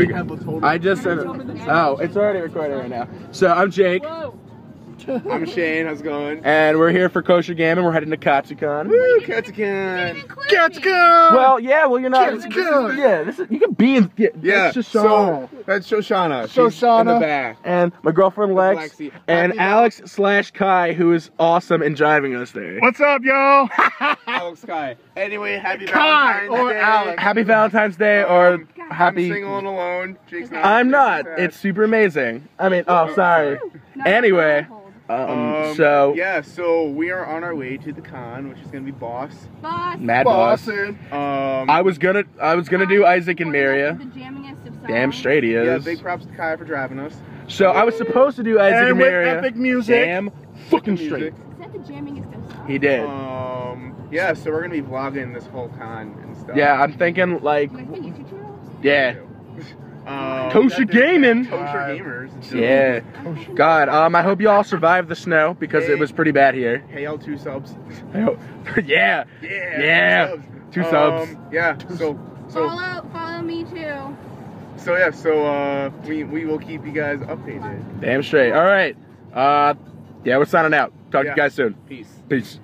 we go. I just said, oh, it's already recording right now. So I'm Jake, I'm Shane. How's it going? and we're here for Kosher Game, and we're heading to Katsucon. Woo, Katsucon. Katsucon! Well, yeah, well, you're not. Katsucon! Yeah, this is, you can be in. Yeah, Yeah. that's So Shoshana. that's Shoshana. She's Shoshana. in the back. and my girlfriend Lex, Lexi. and Happy Alex slash Kai, who is awesome and driving us there. What's up, y'all? Alex Sky. Anyway, happy Kai Valentine's or Day. Alex. Happy Valentine's Day, or Um, happy. I'm single and alone. Jake's not. I'm not. Jake's It's super amazing. I mean, oh, sorry. Anyway, um, Um, so yeah, so we are on our way to the con, which is gonna be Boss. Boss. Mad Boss. Boston. Um, I was gonna, I was gonna do Isaac and Maria. The jammingest of songs. Damn straight he is. yeah, big props to Kai for driving us. So I was supposed to do Isaac and, And with Maria. epic music. Damn fucking Music. straight. Is that the jammingest of songs? He did. Um, yeah, so we're gonna be vlogging this whole con and stuff. Yeah, I'm thinking like, You guys make YouTube channels? yeah, Um, Kosher gaming. Kosher gamers. Yeah. God, um, I hope you all survived the snow because it was pretty bad here. Hey, all two subs. I yeah. Yeah. Yeah. Two subs. Um, yeah. So so Follow, follow me too. so yeah. So uh, we we will keep you guys updated. Damn straight. All right. Uh, yeah, we're signing out. Talk to you guys soon. Peace. Peace.